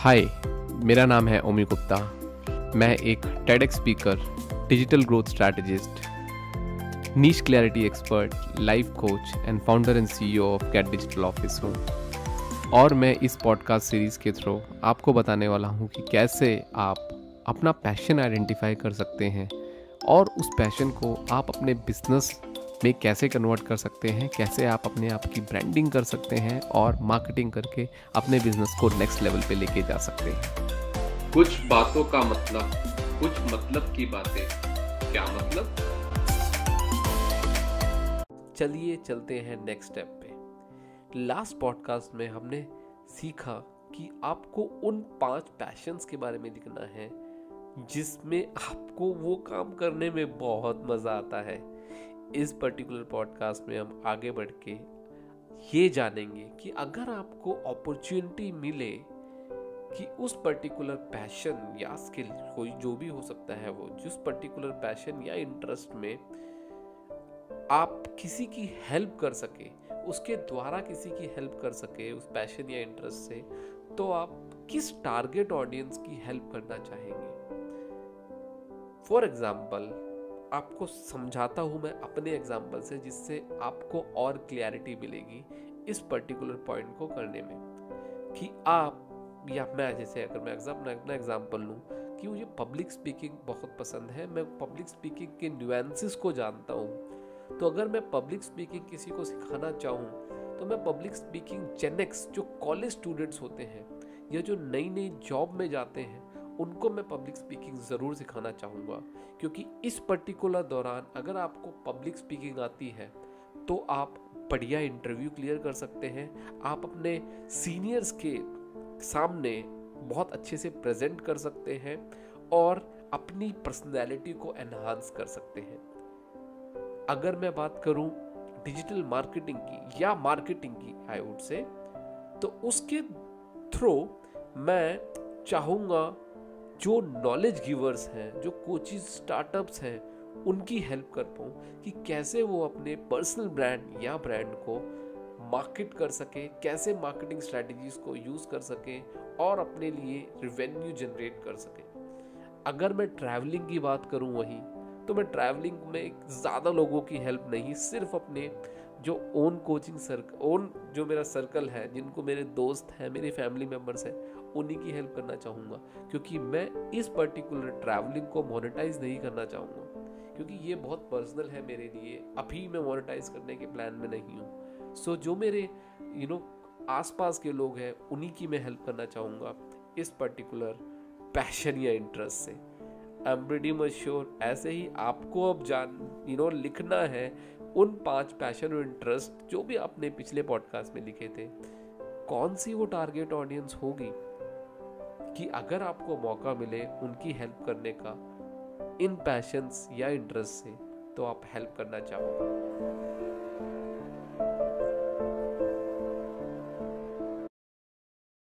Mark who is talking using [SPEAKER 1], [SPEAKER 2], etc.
[SPEAKER 1] हाय मेरा नाम है ओमी गुप्ता। मैं एक TEDx speaker digital growth strategist niche clarity expert life coach and founder and CEO of Cat Digital Office हूँ। और मैं इस पॉडकास्ट सीरीज़ के थ्रू आपको बताने वाला हूँ कि कैसे आप अपना पैशन आइडेंटिफाई कर सकते हैं और उस पैशन को आप अपने बिज़नेस में कैसे कन्वर्ट कर सकते हैं, कैसे आप अपने आप की ब्रांडिंग कर सकते हैं और मार्केटिंग करके अपने बिज़नेस को नेक्स्ट लेवल पे लेके जा सकते हैं।
[SPEAKER 2] कुछ बातों का मतलब कुछ मतलब की बातें। क्या मतलब?
[SPEAKER 1] चलिए चलते हैं नेक्स्ट स्टेप पे। लास्ट पॉडकास्ट में हमने सीखा कि आपको उन पाँच पैशंस के बारे में लिखना है, जिसमें आपको वो काम करने में बहुत मज़ा आता है। इस पर्टिकुलर पॉडकास्ट में हम आगे बढ़ के ये जानेंगे कि अगर आपको अपॉर्चुनिटी मिले कि उस पर्टिकुलर पैशन या स्किल कोई जो भी हो सकता है वो, जिस पर्टिकुलर पैशन या इंटरेस्ट में आप किसी की हेल्प कर सके, उसके द्वारा किसी की हेल्प कर सके, उस पैशन या इंटरेस्ट से तो आप किस टारगेट ऑडियंस की हेल्प करना चाहेंगे? फॉर एग्ज़ाम्पल आपको समझाता हूँ मैं अपने एग्ज़ाम्पल से, जिससे आपको और क्लैरिटी मिलेगी इस पर्टिकुलर पॉइंट को करने में, कि आप, या मैं जैसे अगर मैं एग्ज़ाम अपना एग्ज़ाम्पल लूँ, कि मुझे पब्लिक स्पीकिंग बहुत पसंद है, मैं पब्लिक स्पीकिंग के न्यूएंसेस को जानता हूँ। तो अगर मैं पब्लिक स्पीकिंग किसी को सिखाना चाहूँ तो मैं पब्लिक स्पीकिंग जेनेक्स जो कॉलेज स्टूडेंट्स होते हैं, या जो नई नई जॉब में जाते हैं उनको मैं पब्लिक स्पीकिंग ज़रूर सिखाना चाहूँगा, क्योंकि इस पर्टिकुलर दौरान अगर आपको पब्लिक स्पीकिंग आती है तो आप बढ़िया इंटरव्यू क्लियर कर सकते हैं। आप अपने सीनियर्स के सामने बहुत अच्छे से प्रेजेंट कर सकते हैं और अपनी पर्सनैलिटी को एनहांस कर सकते हैं। अगर मैं बात करूँ डिजिटल मार्केटिंग की या मार्केटिंग की आई वुड से तो उसके थ्रू मैं चाहूँगा जो नॉलेज गिवर्स हैं, जो कोचिज स्टार्टअप्स हैं, उनकी हेल्प कर पाऊँ कि कैसे वो अपने पर्सनल ब्रांड या ब्रांड को मार्केट कर सकें, कैसे मार्केटिंग स्ट्रेटजीज को यूज़ कर सकें और अपने लिए रिवेन्यू जनरेट कर सकें। अगर मैं ट्रैवलिंग की बात करूँ वहीं तो मैं ट्रैवलिंग में ज़्यादा लोगों की हेल्प नहीं, सिर्फ़ अपने जो ओन कोचिंग सर्कल ओन जो मेरा सर्कल है, जिनको मेरे दोस्त हैं, मेरे फैमिली मेंबर्स हैं, उन्हीं की हेल्प करना चाहूँगा। क्योंकि मैं इस पर्टिकुलर ट्रैवलिंग को मोनेटाइज नहीं करना चाहूँगा। क्योंकि ये बहुत पर्सनल है मेरे लिए, अभी मैं मोनेटाइज करने के प्लान में नहीं हूँ। सो जो मेरे यू नो आसपास के लोग हैं, उन्हीं की मैं हेल्प करना चाहूँगा, इस पर्टिकुलर पैशन या इंटरेस्ट से। आई एम श्योर ऐसे ही आपको अब जान यू नो लिखना है उन पाँच पैशन और इंटरेस्ट जो भी आपने पिछले पॉडकास्ट में लिखे थे। कौन सी वो टारगेट ऑडियंस होगी कि अगर आपको मौका मिले उनकी हेल्प करने का, इन पैशंस या इंटरेस्ट से तो आप हेल्प करना चाहोगे?